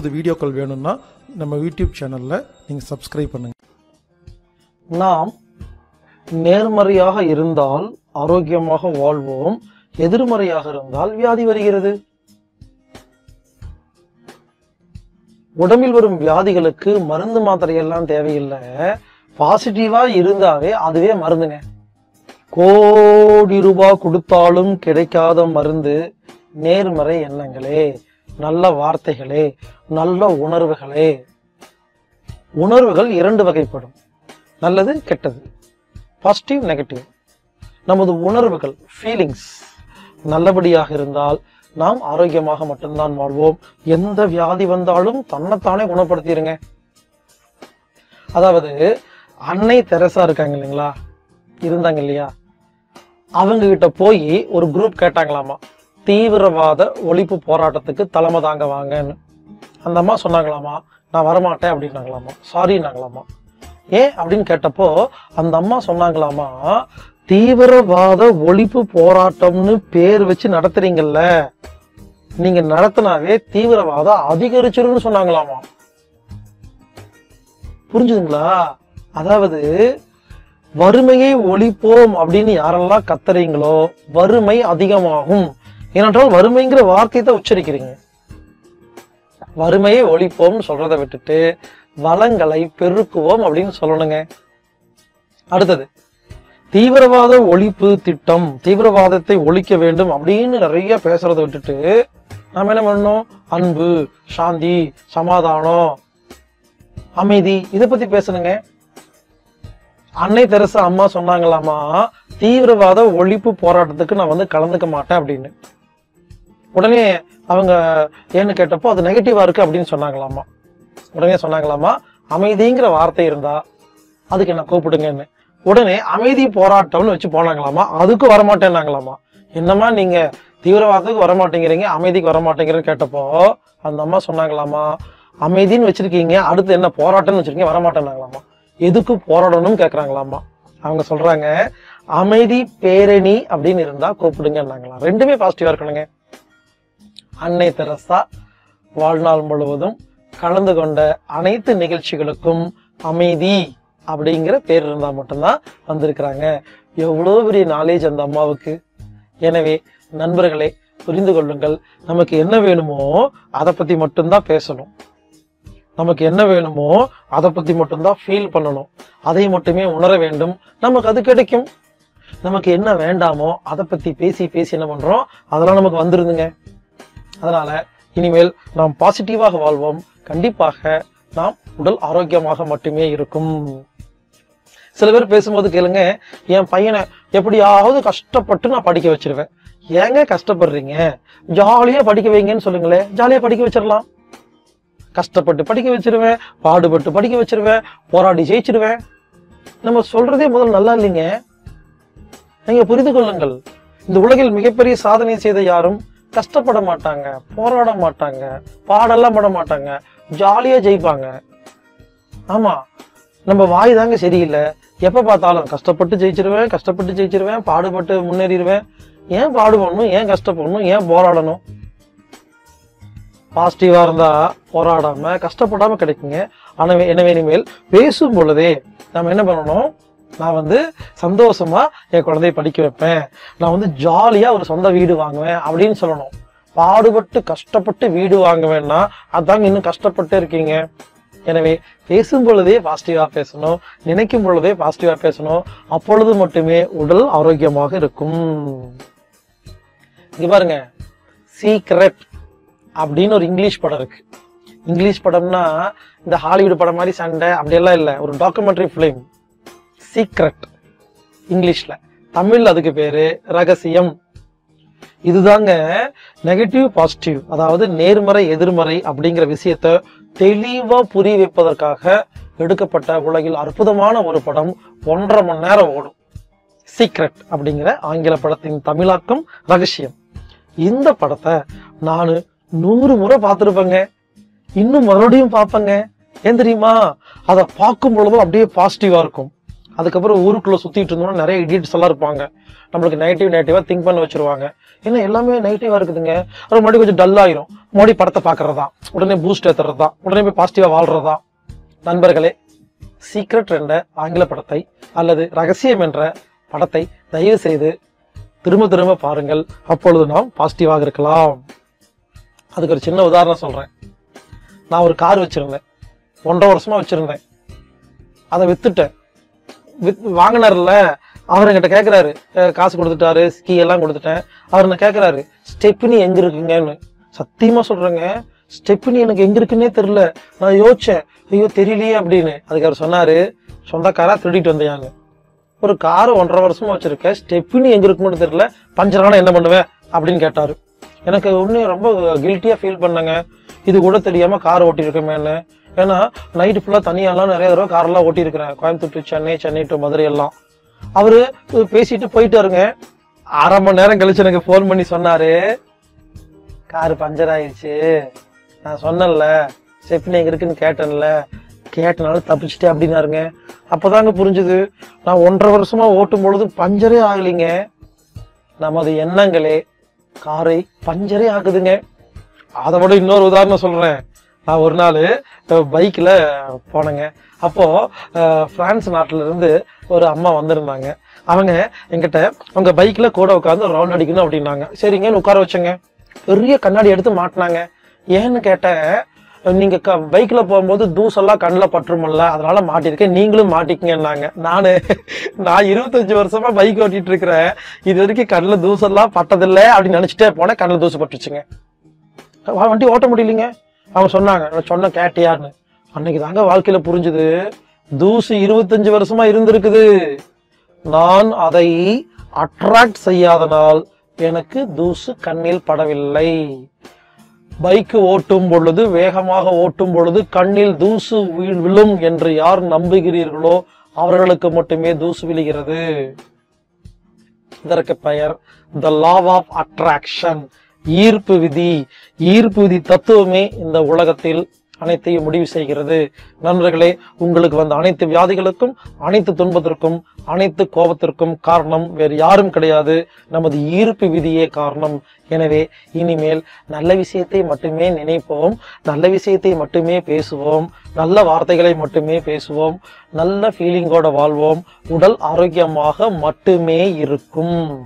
புது வீடியோக்கள் வேணும்னா நம்ம யூடியூப் சேனலில் நீங்கள் சப்ஸ்கிரைப் பண்ணுங்கள் நாம் நேர்மறையாக இருந்தால் ஆரோக்கியமாக வாழ்வோம். எதிர்மறையாக இருந்தால் வியாதி வருகிறது. உடம்பில் வரும் வியாதிகளுக்கு மருந்து மாத்திரை எல்லாம் தேவையில்லை பாசிட்டிவா இருந்தாவே அதுவே மருந்துங்க. கோடி ரூபாய் கொடுத்தாலும் கிடைக்காத மருந்து நேர்மறை எண்ணங்களே நல்ல வார்த்தைகளே. நல்ல உணர்வுகளே. உணர்வுகள் இரண்டு வகைப்படும். நல்லது கெட்டது. பாசிட்டிவ் நெகட்டிவ் நமது உணர்வுகள் ஃபீலிங்ஸ் நல்லபடியாக இருந்தால் நாம் ஆரோக்கியமாக மட்டும்தான் வாழ்வோம். எந்த வியாதி வந்தாலும் தன்னைத்தானே குணப்படுத்திடுங்க அதாவது அன்னை தெரசா இருக்காங்க இல்லைங்களா? இருந்தாங்க இல்லையா? அவங்க கிட்ட போய் ஒரு குரூப் கேட்டாங்களாமா? தீவிரவாத ஒழிப்பு போராட்டத்துக்கு தலைமை தாங்க வாங்கன்னு. அந்த அம்மா சொன்னாங்களாமா நான் வரமாட்டேன் அப்படின்னாங்களாமா சாரின்னாங்களாமா ஏன் அப்படின்னு கேட்டப்போ அந்த அம்மா சொன்னாங்களாமா தீவிரவாத ஒழிப்பு போராட்டம்னு பேர் வச்சு நடத்துறீங்கல்ல நீங்க நடத்தினாவே தீவிரவாதம் அதிகரிச்சிரும்னு சொன்னாங்களாமா புரிஞ்சுதுங்களா? அதாவது வறுமையை ஒழிப்போம் அப்படின்னு யாரெல்லாம் கத்துறீங்களோ வறுமை அதிகமாகும். ஏனென்றால் வறுமைங்கிற வார்த்தையை தான் உச்சரிக்கிறீங்க. வறுமையை ஒழிப்போம்னு சொல்றதை விட்டுட்டு வளங்களை பெருக்குவோம் அப்படின்னு சொல்லணுங்க. அடுத்தது தீவிரவாத ஒழிப்பு திட்டம் தீவிரவாதத்தை ஒழிக்க வேண்டும் அப்படின்னு நிறைய பேசுறதை விட்டுட்டு நாம என்ன பண்ணணும்? அன்பு சாந்தி சமாதானம் அமைதி இதை பத்தி பேசணுங்க. அன்னை தெரசா அம்மா சொன்னாங்களாமா தீவிரவாத ஒழிப்பு போராட்டத்துக்கு நான் வந்து கலந்துக்க மாட்டேன் அப்படின்னு. உடனே அவங்க ஏன்னு கேட்டப்போ அது நெகட்டிவா இருக்கு அப்படின்னு சொன்னாங்களாமா. உடனே சொன்னாங்களாமா அமைதிங்கிற வார்த்தை இருந்தா அதுக்கு என்ன கூப்பிடுங்கன்னு. உடனே அமைதி போராட்டம்னு வச்சு போனாங்களாமா அதுக்கு வரமாட்டேன்னாங்களாமா. என்னம்மா நீங்க தீவிரவாதத்துக்கு வரமாட்டேங்கிறீங்க அமைதிக்கு வரமாட்டேங்கிறன்னு கேட்டப்போ அந்த அம்மா சொன்னாங்களாமா அமைதின்னு வச்சிருக்கீங்க அடுத்து என்ன போராட்டம்னு வச்சிருக்கீங்க வரமாட்டேன்னாங்களாமா. எதுக்கு போராடணும்னு கேட்குறாங்களாமா அவங்க சொல்றாங்க அமைதி பேரணி அப்படின்னு இருந்தா கூப்பிடுங்கன்னாங்களாம். ரெண்டுமே பாசிட்டிவா இருக்கணுங்க. அன்னை தெரசா வாழ்நாள் முழுவதும் கலந்து கொண்ட அனைத்து நிகழ்ச்சிகளுக்கும் அமைதி அப்படிங்கிற பேர் இருந்தால் மட்டும்தான் வந்திருக்கிறாங்க. எவ்வளோ பெரிய நாலேஜ் அந்த அம்மாவுக்கு. எனவே நண்பர்களே புரிந்து கொள்ளுங்கள். நமக்கு என்ன வேணுமோ அதை பற்றி மட்டும்தான் பேசணும். நமக்கு என்ன வேணுமோ அதை பற்றி மட்டும்தான் ஃபீல் பண்ணணும். அதை மட்டுமே உணர வேண்டும். நமக்கு அது கிடைக்கும். நமக்கு என்ன வேண்டாமோ அதை பற்றி பேசி பேசி என்ன பண்ணுறோம் அதெல்லாம் நமக்கு வந்துருதுங்க அதனால இனிமேல் நாம் பாசிட்டிவாக வாழ்வோம். கண்டிப்பாக நாம் உடல் ஆரோக்கியமாக மட்டுமே இருக்கும். சில பேர் பேசும்போது கேளுங்க என் பையனை எப்படியாவது கஷ்டப்பட்டு நான் படிக்க வச்சிருவேன். ஏங்க கஷ்டப்படுறீங்க? ஜாலியா படிக்க வைங்கன்னு சொல்லுங்களேன். ஜாலியா படிக்க வச்சிடலாம் கஷ்டப்பட்டு படிக்க வச்சிருவேன். பாடுபட்டு படிக்க வச்சிருவேன். போராடி ஜெயிச்சிருவேன். நம்ம சொல்றதே முதல் நல்லா இல்லைங்க. நீங்க புரிந்து கொள்ளுங்கள். இந்த உலகில் மிகப்பெரிய சாதனை செய்த யாரும் கஷ்டப்பட மாட்டாங்க போராட மாட்டாங்க பாடெல்லாம் பட மாட்டாங்க ஜாலியாக ஜெயிப்பாங்க. ஆமாம் நம்ம வாய் தாங்க சரியில்லை. எப்போ பார்த்தாலும் கஷ்டப்பட்டு ஜெயிச்சிருவேன் கஷ்டப்பட்டு ஜெயிச்சிருவேன் பாடுபட்டு முன்னேறிடுவேன் ஏன் பாடுபடணும்? ஏன் கஷ்டப்படணும்? ஏன் போராடணும்? பாசிட்டிவாக இருந்தால் போராடாமல் கஷ்டப்படாமல் கிடைக்குங்க. ஆனால் எனவே இனிமேல் பேசும் பொழுதே நம்ம என்ன பண்ணணும்? நான் வந்து சந்தோஷமா என் குழந்தைய படிக்க வைப்பேன். நான் வந்து ஜாலியா ஒரு சொந்த வீடு வாங்குவேன் அப்படின்னு சொல்லணும். பாடுபட்டு கஷ்டப்பட்டு வீடு வாங்குவேன்னா அதாங்க இன்னும் கஷ்டப்பட்டு இருக்கீங்க. எனவே பேசும் பொழுதே பாசிட்டிவா பேசணும். நினைக்கும் பொழுதே பாசிட்டிவா பேசணும். அப்பொழுது மட்டுமே உடல் ஆரோக்கியமாக இருக்கும். இங்க பாருங்க. சீக்ரெட் அப்படின்னு ஒரு இங்கிலீஷ் படம் இருக்கு. இங்கிலீஷ் படம்னா இந்த ஹாலிவுட் படம் மாதிரி சண்டை அப்படியெல்லாம் இல்லை. ஒரு டாக்குமெண்ட்ரி ஃபிலிம் சீக்ரெட் இங்கிலீஷில். தமிழ் அதுக்கு பேர் ரகசியம். இதுதாங்க நெகட்டிவ் பாசிட்டிவ் அதாவது நேர்மறை எதிர்மறை அப்படிங்கிற விஷயத்த தெளிவாக புரிய வைப்பதற்காக எடுக்கப்பட்ட உலகில் அற்புதமான ஒரு படம் ஒன்றரை மணி நேரம் ஓடும். சீக்ரெட் அப்படிங்கிற ஆங்கில படத்தின் தமிழாக்கம் ரகசியம். இந்த படத்தை நான் நூறு முறை பார்த்துருப்பேங்க. இன்னும் மறுபடியும் பார்ப்பேங்க. ஏன் தெரியுமா? அதை பார்க்கும் பொழுதும் அப்படியே பாசிட்டிவாக இருக்கும். அதுக்கப்புறம் ஊருக்குள்ளே சுற்றிட்டு இருந்தோம்னா நிறைய இடியட்ஸ் எல்லாம் இருப்பாங்க. நம்மளுக்கு நெகட்டிவ் நெகட்டிவாக திங்க் பண்ண வச்சிருவாங்க. ஏன்னா எல்லாமே நெகட்டிவாக இருக்குதுங்க. அப்புறம் மறுபடியும் கொஞ்சம் டல் ஆயிரும். மறுபடியும் படத்தை பாக்குறதா உடனே பூஸ்ட் ஏத்துறதா? உடனே போய் பாசிட்டிவாக வாழ்றதா? நண்பர்களே சீக்ரெட் என்ற ஆங்கில படத்தை அல்லது ரகசியம் என்ற படத்தை தயவு செய்து திரும்ப திரும்ப பாருங்கள். அப்பொழுது நாம் பாசிட்டிவாக இருக்கலாம். அதுக்கு ஒரு சின்ன உதாரணம் சொல்கிறேன் நான் ஒரு கார் வச்சுருந்தேன். ஒன்றரை வருஷமாக வச்சுருந்தேன். அதை விற்றுட்டேன் வித் வாங்கினார்ல அவர் என்கிட்ட கேட்குறாரு காசு கொடுத்துட்டாரு ஸ்கீ எல்லாம் கொடுத்துட்டேன். அவர் என்ன கேட்குறாரு ஸ்டெப்னி எங்க இருக்குங்கன்னு. சத்தியமா சொல்றேங்க ஸ்டெப்னி எனக்கு எங்க இருக்குன்னே தெரியல. நான் யோசிச்சேன் ஐயோ தெரியலையே அப்படின்னு. அதுக்கு அவர் சொன்னாரு சொந்தக்காரா திருடிட்டு வந்தியாங்க ஒரு கார் ஒன்றரை வருஷமா வச்சிருக்க ஸ்டெப்னி எங்க இருக்குன்னு தெரியல. பஞ்சர் என்ன பண்ணுவேன்? அப்படின்னு கேட்டாரு. எனக்கு ஒண்ணு ரொம்ப கில்ட்டியா ஃபீல் பண்ணேங்க. இது கூட தெரியாம கார் ஓட்டியிருக்கமேன்னு. ஏன்னா நைட்டு ஃபுல்லாக தனியாலாம் நிறைய தடவை கார்லாம் ஓட்டியிருக்கிறேன் கோயம்புத்தூர் சென்னை சென்னை டு மதுரை எல்லாம். அவர் பேசிட்டு போயிட்டாருங்க. அரை மணி நேரம் கழிச்சு எனக்கு ஃபோன் பண்ணி சொன்னாரு. கார் பஞ்சர் ஆயிடுச்சு நான் சொன்னேன்ல ஸ்டெப்னி எங்க இருக்குன்னு கேட்டேன்ல. கேட்டனால தப்பிச்சிட்டே அப்படின்னாருங்க. அப்போதாங்க புரிஞ்சுது. நான் ஒன்றரை வருஷமா ஓட்டும் பொழுது பஞ்சரே ஆகலைங்க. நமது எண்ணங்களே காரை பஞ்சரே ஆக்குதுங்க. அதை விட இன்னொரு உதாரணம் சொல்றேன். நான் ஒரு நாள் பைக்கில் போனேங்க. அப்போது ஃப்ரான்ஸ் நாட்டிலேருந்து ஒரு அம்மா வந்திருந்தாங்க. அவங்க என்கிட்ட அவங்க பைக்கில் கூட உட்காந்து ரவுண்ட் அடிக்கணும் அப்படின்னாங்க. சரிங்கன்னு உட்கார வச்சேங்க. பெரிய கண்ணாடி எடுத்து மாட்டினாங்க. ஏன்னு கேட்டேன் நீங்கள் க பைக்கில் போகும்போது தூசெல்லாம் கண்ணில் பட்டுருமில்ல அதனால மாட்டிருக்கேன். நீங்களும் மாட்டிக்கங்கன்னாங்க. நான் நான் இருபத்தஞ்சி வருஷமா பைக் ஓட்டிட்டு இருக்கிறேன். இது வரைக்கும் கண்ணில் தூசெல்லாம் பட்டதில்லை அப்படின்னு நினச்சிட்டே போனேன். கண்ணில் தூசு பட்டுச்சுங்க. வா- வண்டி ஓட்ட முடியலைங்க. அவங்க சொன்னாங்க. நான் சொன்ன கேட்டியான்னு அன்னைக்கு தாங்க வாழ்க்கையில புரிஞ்சுது. தூசு இருபத்தஞ்சு வருஷமா இருந்திருக்குது. நான் அதை அட்ராக்ட் செய்யாதனால் எனக்கு தூசு கண்ணில் படவில்லை. பைக்கு ஓட்டும் பொழுது வேகமாக ஓட்டும் பொழுது கண்ணில் தூசு விழும் என்று யார் நம்புகிறீர்களோ அவர்களுக்கு மட்டுமே தூசு விழுகிறது. இதற்கு பெயர் த லா ஆஃப் அட்ராக்ஷன் ஈர்ப்பு விதி ஈர்ப்பு விதி தத்துவமே இந்த உலகத்தில் அனைத்தையும் முடிவு செய்கிறது. நண்பர்களே உங்களுக்கு வந்த அனைத்து வியாதிகளுக்கும் அனைத்து துன்பத்திற்கும் அனைத்து கோபத்திற்கும் காரணம் வேறு யாரும் கிடையாது. நமது ஈர்ப்பு விதியே காரணம். எனவே இனிமேல் நல்ல விஷயத்தை மட்டுமே நினைப்போம் நல்ல விஷயத்தை மட்டுமே பேசுவோம் நல்ல வார்த்தைகளை மட்டுமே பேசுவோம் நல்ல ஃபீலிங்கோட வாழ்வோம். உடல் ஆரோக்கியமாக மட்டுமே இருக்கும்.